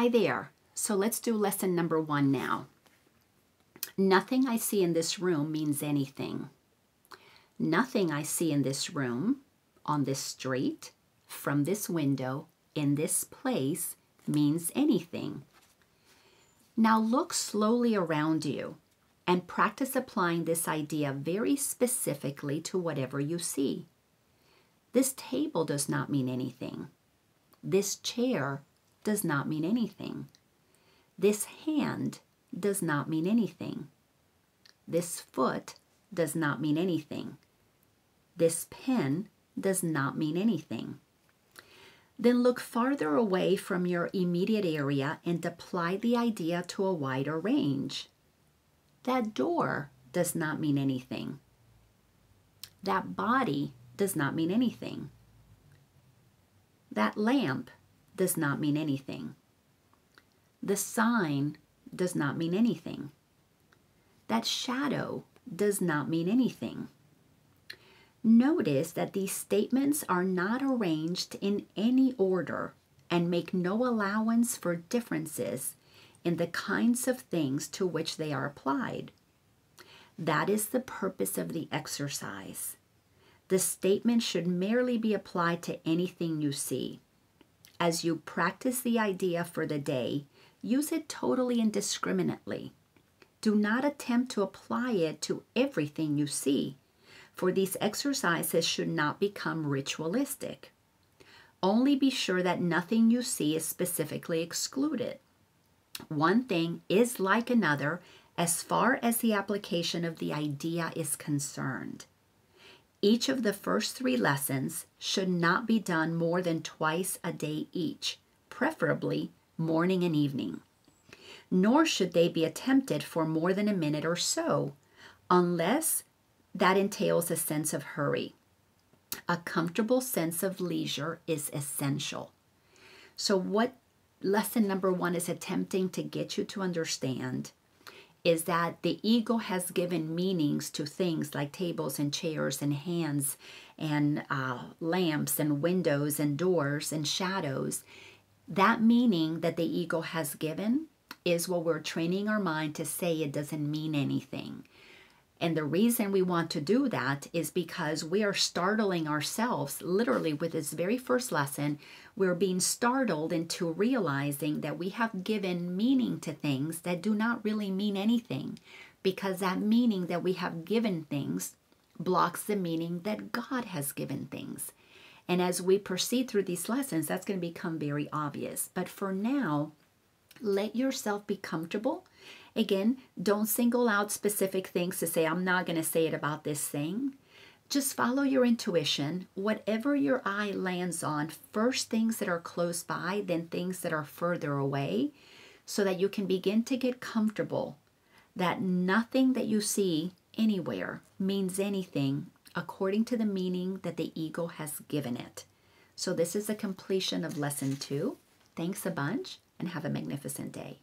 Hi there. So let's do lesson number one now. Nothing I see in this room means anything. Nothing I see in this room, on this street, from this window, in this place, means anything. Now look slowly around you and practice applying this idea very specifically to whatever you see. This table does not mean anything. This chair does not mean anything. This hand does not mean anything. This foot does not mean anything. This pen does not mean anything. Then look farther away from your immediate area and apply the idea to a wider range. That door does not mean anything. That body does not mean anything. That lamp does not mean anything. The sign does not mean anything. That shadow does not mean anything. Notice that these statements are not arranged in any order and make no allowance for differences in the kinds of things to which they are applied. That is the purpose of the exercise. The statement should merely be applied to anything you see. As you practice the idea for the day, use it totally and indiscriminately. Do not attempt to apply it to everything you see, for these exercises should not become ritualistic. Only be sure that nothing you see is specifically excluded. One thing is like another as far as the application of the idea is concerned. Each of the first three lessons should not be done more than twice a day each, preferably morning and evening. Nor should they be attempted for more than a minute or so, unless that entails a sense of hurry. A comfortable sense of leisure is essential. So, what lesson number one is attempting to get you to understand is that the ego has given meanings to things like tables and chairs and hands and uh, lamps and windows and doors and shadows. That meaning that the ego has given is what we're training our mind to say it doesn't mean anything. And the reason we want to do that is because we are startling ourselves literally with this very first lesson. We're being startled into realizing that we have given meaning to things that do not really mean anything because that meaning that we have given things blocks the meaning that God has given things. And as we proceed through these lessons, that's going to become very obvious. But for now, let yourself be comfortable Again, don't single out specific things to say, I'm not going to say it about this thing. Just follow your intuition. Whatever your eye lands on, first things that are close by, then things that are further away, so that you can begin to get comfortable that nothing that you see anywhere means anything according to the meaning that the ego has given it. So, this is the completion of lesson two. Thanks a bunch and have a magnificent day.